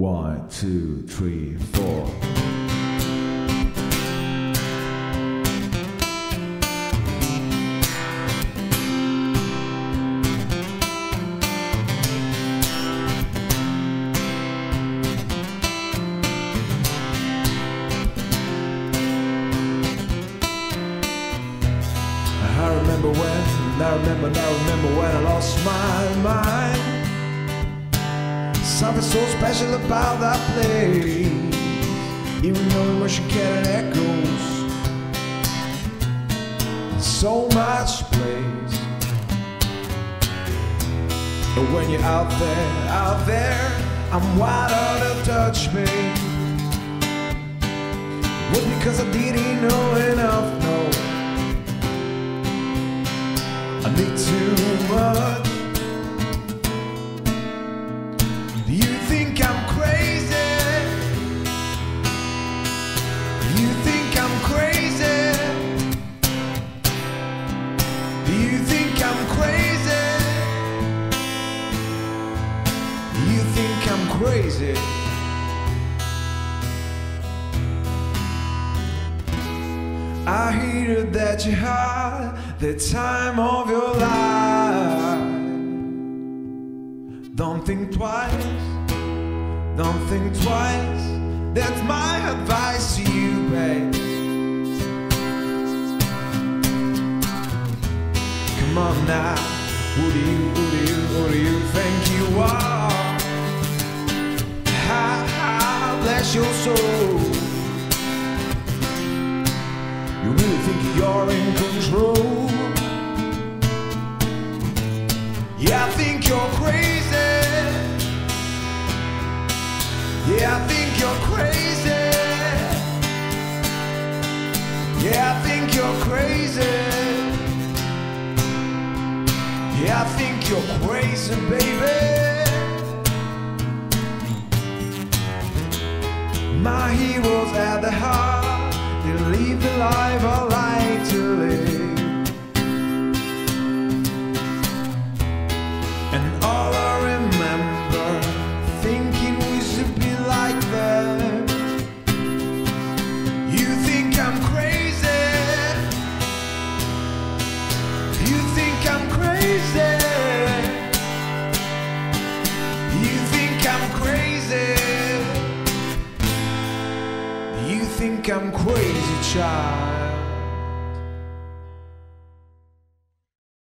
One, two, three, four. I remember when, I remember, I remember when I lost my mind. Something so special about that place. Even though emotion can echoes. So much place. But when you're out there, out there, I'm wide out to touch me. Was because I didn't know enough, no. I need too much. Crazy? I hear that you had the time of your life. Don't think twice, don't think twice. That's my advice to you, babe. Come on now, who do you, who do you, who do you think you are? Bless your soul. You really think you're in control? Yeah, I think you're crazy. Yeah, I think you're crazy. Yeah, I think you're crazy. Yeah, I think you're crazy, baby. My heroes at the heart, they live the life I like to live. And all I remember, thinking we should be like them. You think I'm crazy? You think I'm crazy, child?